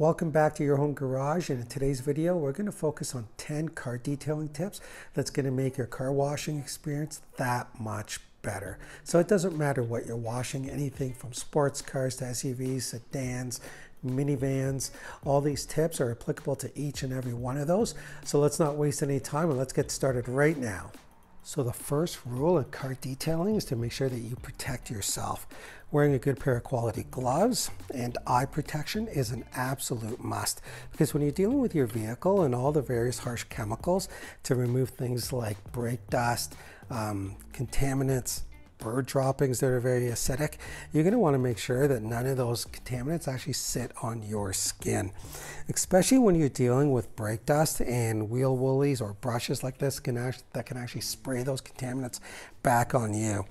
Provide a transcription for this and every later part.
Welcome back to Your Home Garage and in today's video we're going to focus on 10 car detailing tips that's going to make your car washing experience that much better. So it doesn't matter what you're washing, anything from sports cars to SUVs, sedans, minivans, all these tips are applicable to each and every one of those. So let's not waste any time and let's get started right now. So the first rule in car detailing is to make sure that you protect yourself. Wearing a good pair of quality gloves and eye protection is an absolute must because when you're dealing with your vehicle and all the various harsh chemicals to remove things like brake dust, um, contaminants, bird droppings that are very acidic, you're going to want to make sure that none of those contaminants actually sit on your skin. Especially when you're dealing with brake dust and wheel woolies or brushes like this can that can actually spray those contaminants back on you.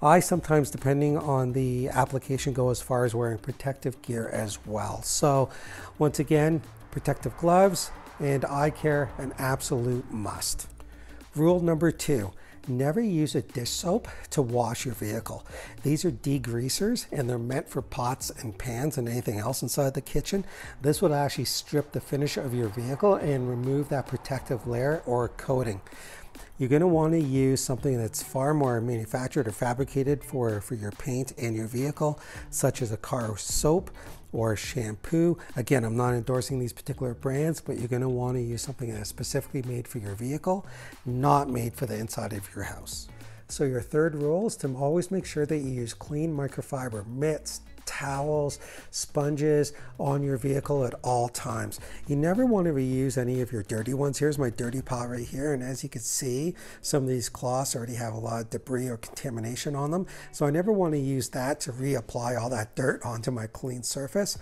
I sometimes, depending on the application, go as far as wearing protective gear as well. So once again, protective gloves and eye care, an absolute must. Rule number two, Never use a dish soap to wash your vehicle. These are degreasers and they're meant for pots and pans and anything else inside the kitchen. This would actually strip the finish of your vehicle and remove that protective layer or coating. You're going to want to use something that's far more manufactured or fabricated for, for your paint and your vehicle, such as a car soap or shampoo. Again, I'm not endorsing these particular brands, but you're going to want to use something that's specifically made for your vehicle, not made for the inside of your house. So your third rule is to always make sure that you use clean microfiber mitts, towels, sponges on your vehicle at all times. You never want to reuse any of your dirty ones. Here's my dirty pot right here. And as you can see, some of these cloths already have a lot of debris or contamination on them. So I never want to use that to reapply all that dirt onto my clean surface.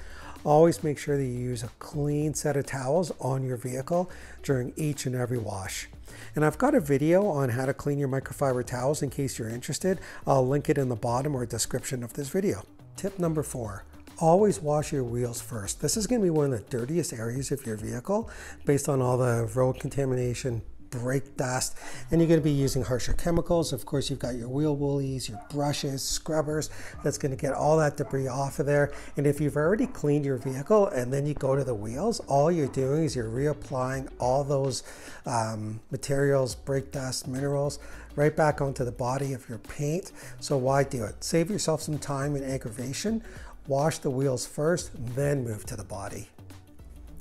Always make sure that you use a clean set of towels on your vehicle during each and every wash. And I've got a video on how to clean your microfiber towels in case you're interested. I'll link it in the bottom or description of this video. Tip number four, always wash your wheels first. This is going to be one of the dirtiest areas of your vehicle based on all the road contamination, brake dust, and you're going to be using harsher chemicals. Of course, you've got your wheel woolies, your brushes, scrubbers. That's going to get all that debris off of there. And if you've already cleaned your vehicle and then you go to the wheels, all you're doing is you're reapplying all those um, materials, brake dust, minerals, right back onto the body of your paint. So why do it? Save yourself some time and aggravation. Wash the wheels first, then move to the body.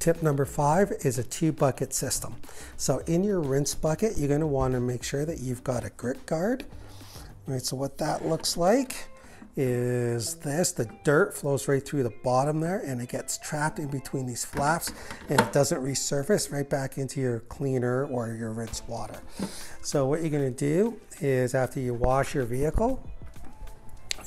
Tip number five is a two bucket system. So in your rinse bucket, you're gonna to want to make sure that you've got a grit guard. All right, so what that looks like is this. The dirt flows right through the bottom there and it gets trapped in between these flaps and it doesn't resurface right back into your cleaner or your rinse water. So what you're gonna do is after you wash your vehicle,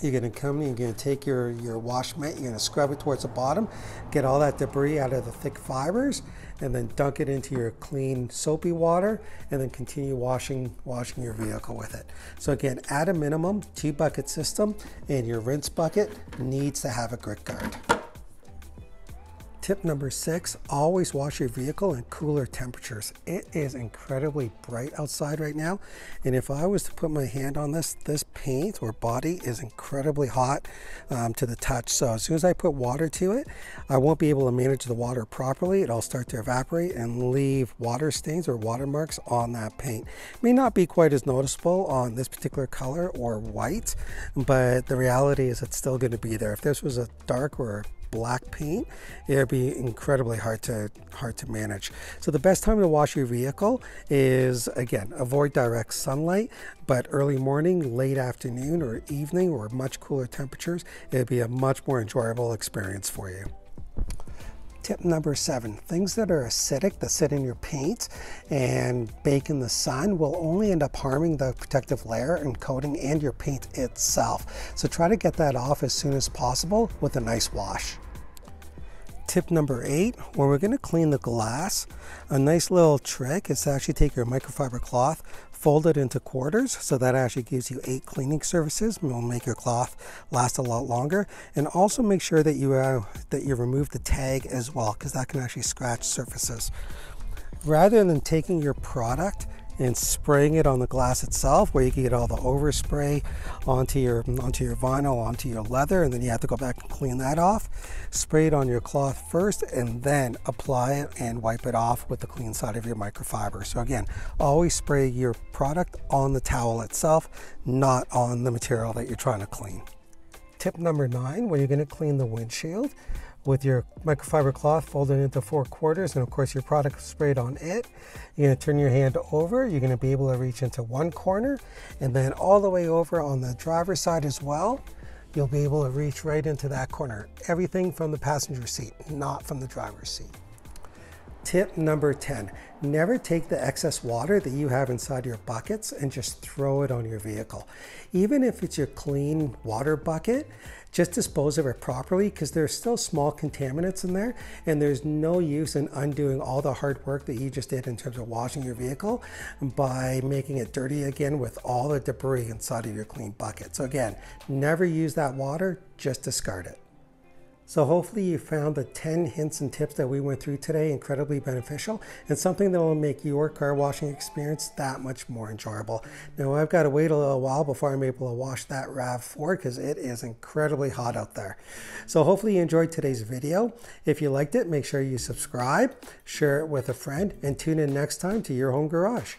you're gonna come you're gonna take your, your wash mitt, you're gonna scrub it towards the bottom, get all that debris out of the thick fibers, and then dunk it into your clean soapy water, and then continue washing, washing your vehicle with it. So again, at a minimum, two bucket system, and your rinse bucket needs to have a grit guard. Tip number six, always wash your vehicle in cooler temperatures. It is incredibly bright outside right now. And if I was to put my hand on this, this paint or body is incredibly hot um, to the touch. So as soon as I put water to it, I won't be able to manage the water properly. It'll start to evaporate and leave water stains or watermarks on that paint. May not be quite as noticeable on this particular color or white, but the reality is it's still gonna be there. If this was a dark or black paint, it'd be incredibly hard to hard to manage. So the best time to wash your vehicle is again avoid direct sunlight, but early morning, late afternoon, or evening, or much cooler temperatures, it'd be a much more enjoyable experience for you. Tip number seven, things that are acidic that sit in your paint and bake in the sun will only end up harming the protective layer and coating and your paint itself. So try to get that off as soon as possible with a nice wash. Tip number eight, when we're gonna clean the glass, a nice little trick is to actually take your microfiber cloth, fold it into quarters, so that actually gives you eight cleaning surfaces and will make your cloth last a lot longer. And also make sure that you, uh, that you remove the tag as well, because that can actually scratch surfaces. Rather than taking your product and spraying it on the glass itself where you can get all the overspray onto your onto your vinyl onto your leather and then you have to go back and clean that off. Spray it on your cloth first and then apply it and wipe it off with the clean side of your microfiber. So again always spray your product on the towel itself not on the material that you're trying to clean. Tip number nine when you're going to clean the windshield with your microfiber cloth folded into four quarters and of course your product sprayed on it. You're to turn your hand over. You're to be able to reach into one corner and then all the way over on the driver's side as well. You'll be able to reach right into that corner. Everything from the passenger seat, not from the driver's seat. Tip number 10, never take the excess water that you have inside your buckets and just throw it on your vehicle. Even if it's your clean water bucket, just dispose of it properly because there's still small contaminants in there and there's no use in undoing all the hard work that you just did in terms of washing your vehicle by making it dirty again with all the debris inside of your clean bucket. So again, never use that water, just discard it. So hopefully you found the 10 hints and tips that we went through today incredibly beneficial and something that will make your car washing experience that much more enjoyable. Now I've got to wait a little while before I'm able to wash that RAV4 because it is incredibly hot out there. So hopefully you enjoyed today's video. If you liked it, make sure you subscribe, share it with a friend, and tune in next time to Your Home Garage.